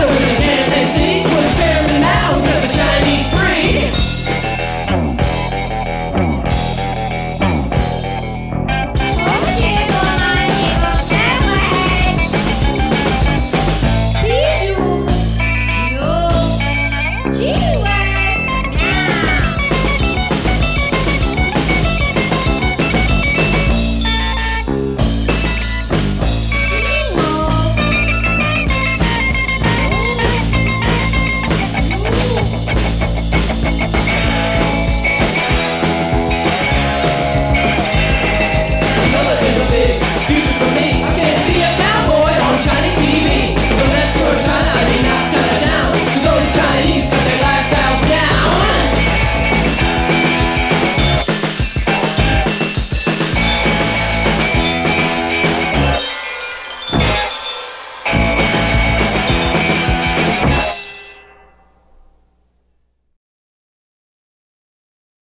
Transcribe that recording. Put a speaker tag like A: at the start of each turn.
A: Hallelujah.